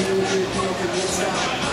New York, Brooklyn, Woodstock.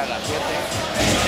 a las 7.